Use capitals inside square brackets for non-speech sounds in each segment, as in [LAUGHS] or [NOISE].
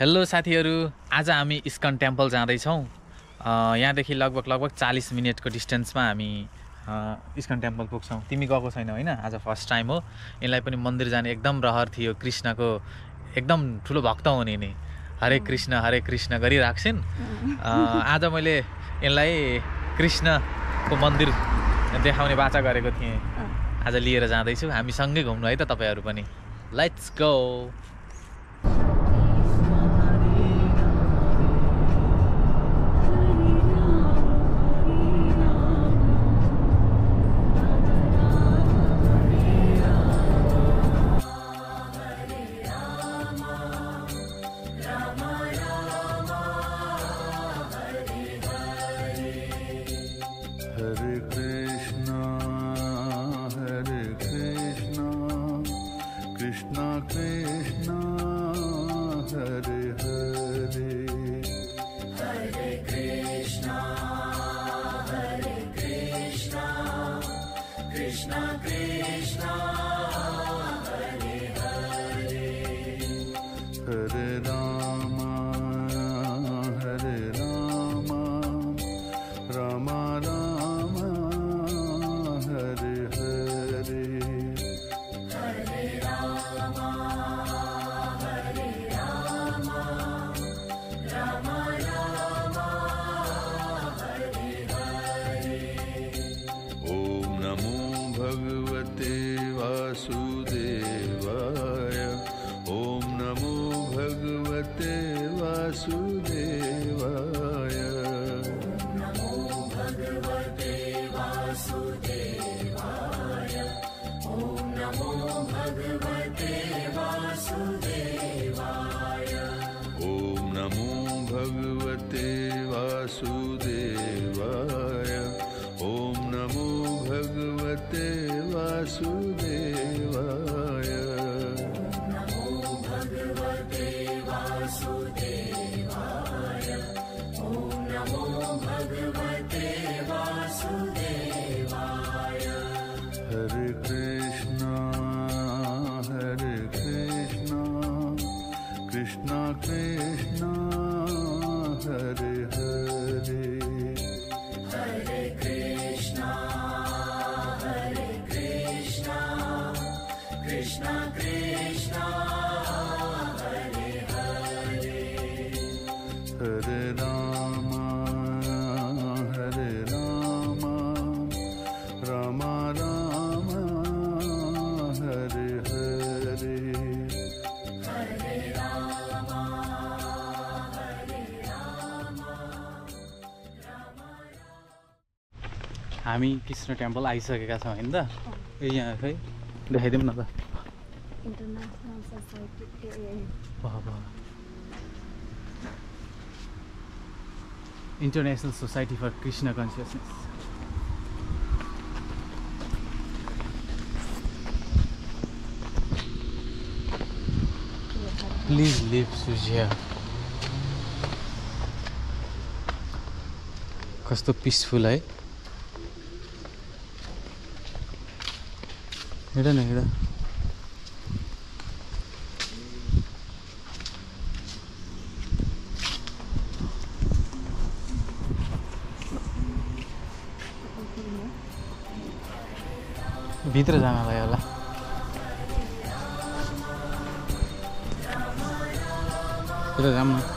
Hello साथीहरू। आज हामी इस्कन टेम्पल जाँदैछौँ। यहाँदेखि लगभग लगभग चालिस मिनटको डिस्टेन्समा हामी इस्कन टेम्पल पुग्छौँ। तिमी गएको छैनौ होइन? आज फर्स्ट टाइम हो। यसलाई पनि मन्दिर जाने एकदम रहर थियो। कृष्णको एकदम ठुलो भक्त हुने नि। हरे कृष्ण हरे कृष्ण गरिराख्छन् आज मैले यसलाई कृष्णको मन्दिर देखाउने बाचा गरेको थिएँ। आज लिएर जाँदैछु। हामी सँगै घुम्नु है त तपाईँहरू पनि। लेट्स गो हामी कृष्ण टेम्पल आइसकेका छौँ होइन त? ए यहाँ खै? देखाइदिउँ न त। International society for Krishna consciousness please live Sujiya कस्तो पिसफुल है। हिँड न हिँड भित्र जानलाई होला यता जाऊँ न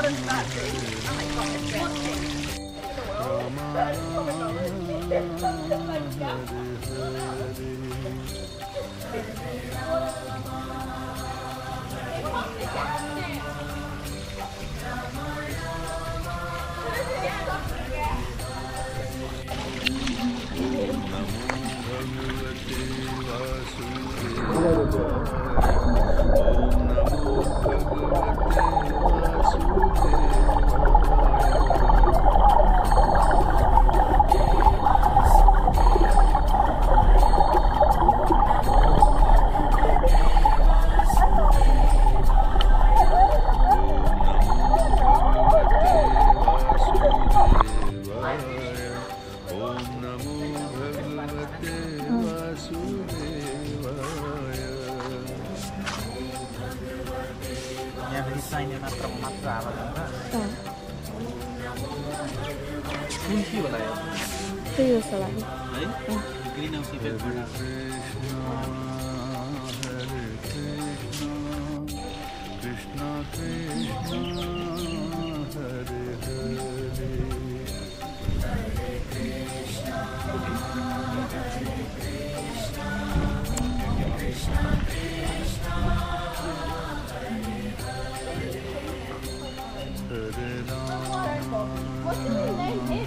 Oh my god, Thank you. कुन के होला यो त्यही जस्तो लाग्यो है green house इफेक्टबाट Krishna Krishna Hare Hare Hare Rama What's your name?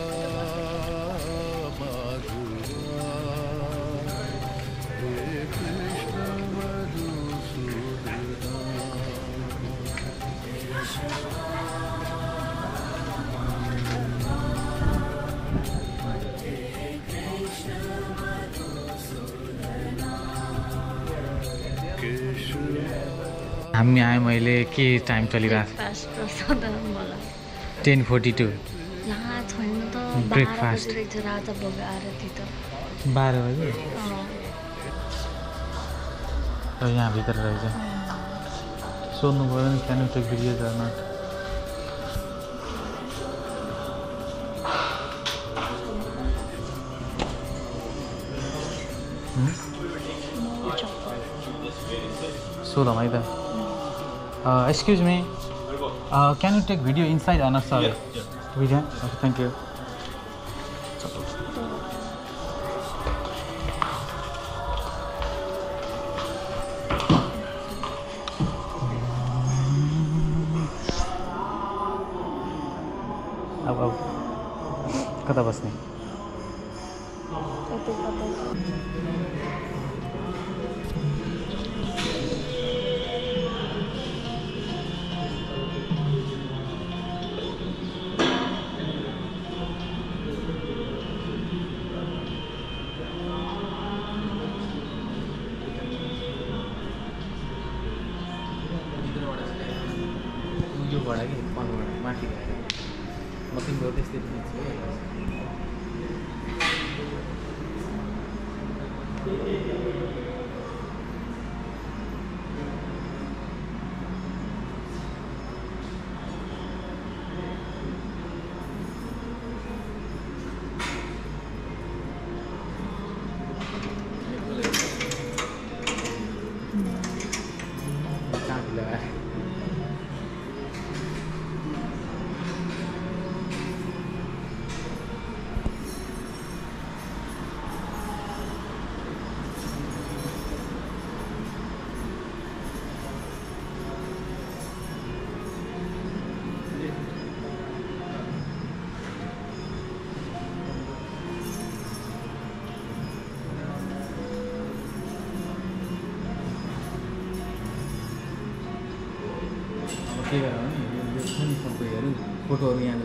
हम आए मैं कि टाइम चलिरहेको छ? Ten forty two. ब्रेकफास्ट बाहर बजे र यहाँभित्र रहेछ। सोध्नु पऱ्यो नि क्यान भिडियो झर्न सोधौँ है excuse me can you take video inside owner sir video okay thank you अब अब कता बस्ने [LAUGHS] Coreano.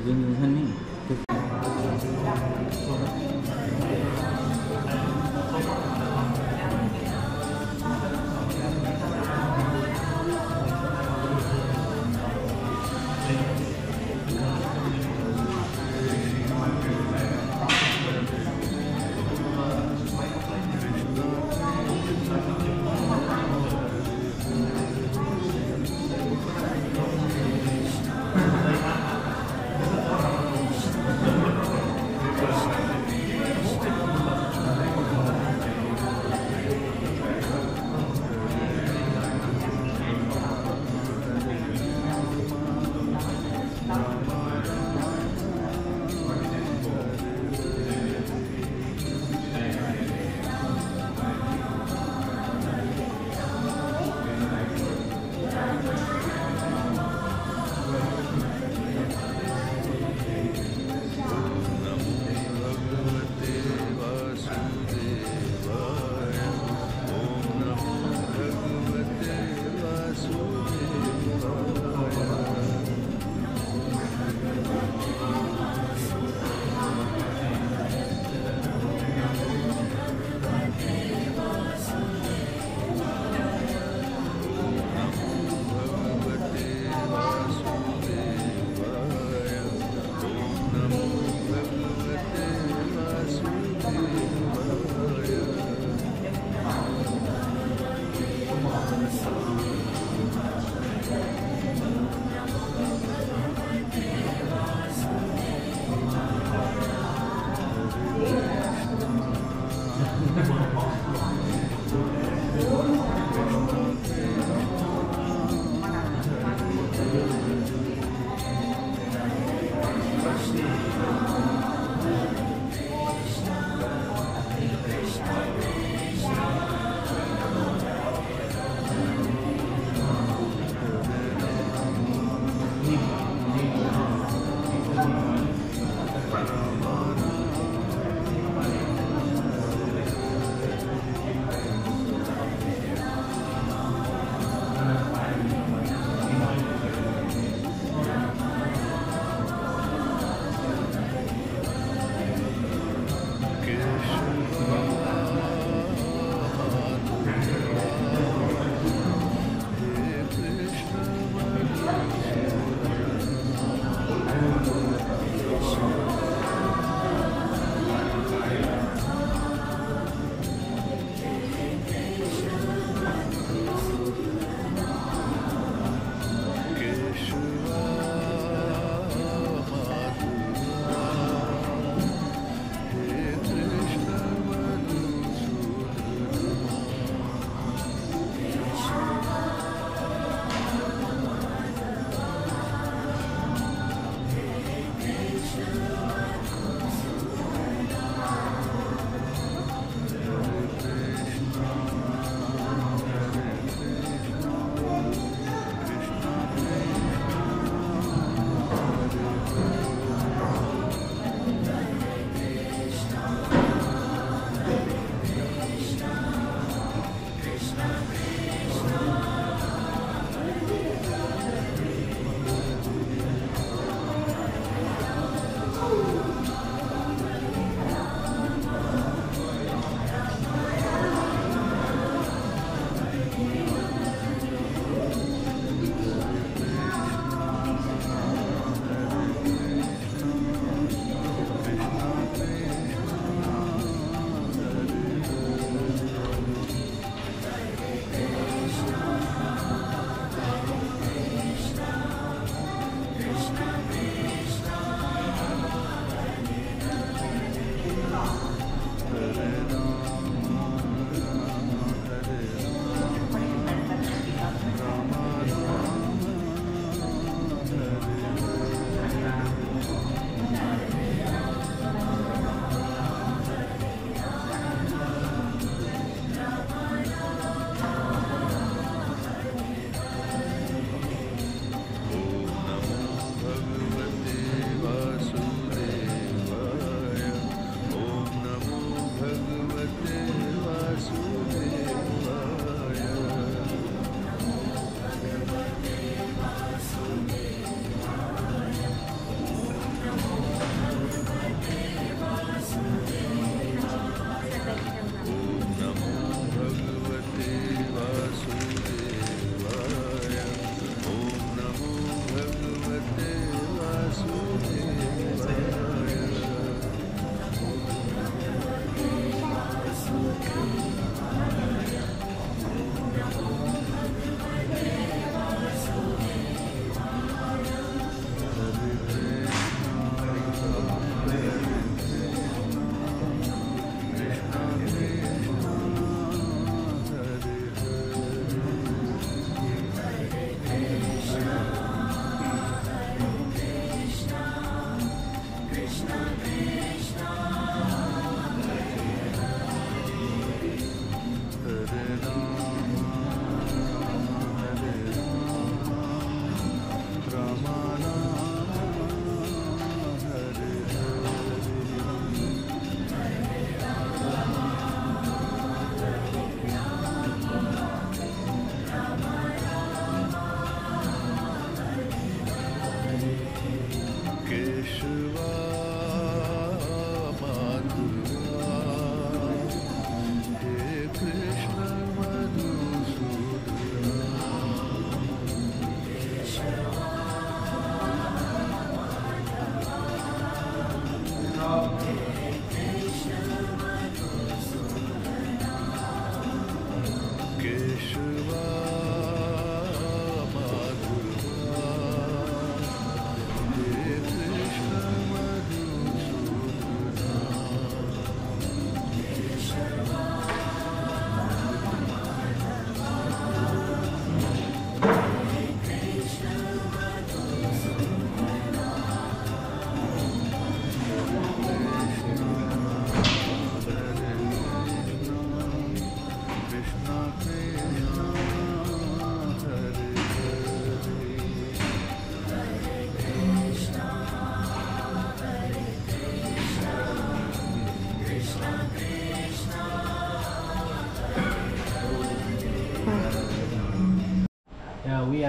是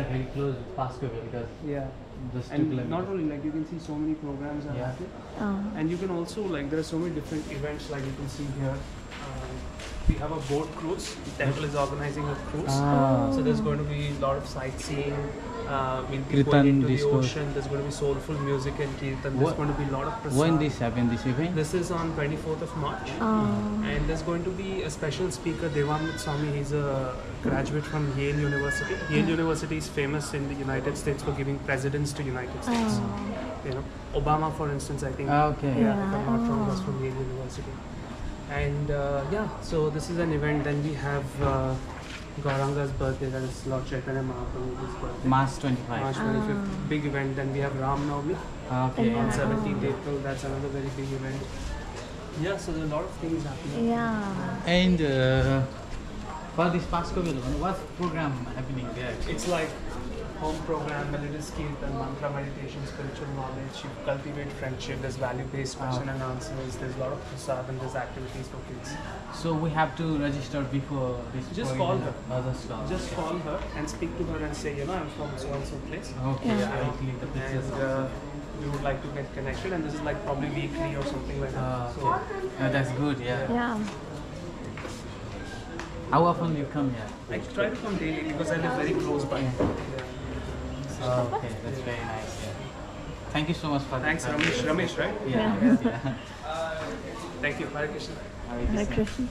Yeah, are very close to Pascoe because Yeah. just And not only like you can see so many programs are Yeah. happening. Oh. And you can also like there are so many different events like you can see here. Um, we have a boat cruise. The temple is organizing a cruise. Ah. So there's going to be a lot of sightseeing. Uh, we'll Kirtan going into the ocean. There's going to be soulful music and kirtan. There's What- going to be a lot of prasad. When this happened, this event? This is on 24th of March. Oh. And there's going to be a special speaker, Devamrit Swami. He's a graduate from Yale University. Yale University is famous in the United States for giving presidents to United States. Oh. You know, Obama, for instance, I think. Ah, okay. Yeah, Yeah. if I'm not wrong, was from Yale University. And uh, yeah, so this is an event. Then we have uh, Gauranga's birthday, that is Lord Chaitanya Mahaprabhu's birthday. March 25. March 25th, Ah. big event. Then we have Ram Navami Okay. On 17th April. That's another very big event. Yeah, so there are a lot of things happening. Yeah. And uh, for this Pascoe, what program happening there? It's like home program, melodious kirtan, mantra meditation, spiritual knowledge. You cultivate friendship. There's value-based question Ah. and answers. There's a lot of prasad and there's activities for kids. So we have to register before this. Just call her. Just call. Just call her and speak to her and say, you know, I'm from so and so place. Okay, Yeah. I'll click the pictures. And uh, we would like to get connected, and this is like probably weekly or something like that. Ah, So, okay. Yeah, that's good. Yeah. Yeah. How often do you come here? I try to come daily because I live very close by. Yeah. Oh, okay, that's very nice. Yeah. Thank you so much for Thanks, the Ramesh. Ramesh, right? Yeah. Yeah. yes, yeah. [LAUGHS] Thank you. Hare Krishna. Hare Hare Krishna. Krishna.